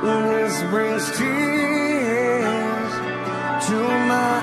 This brings tears to my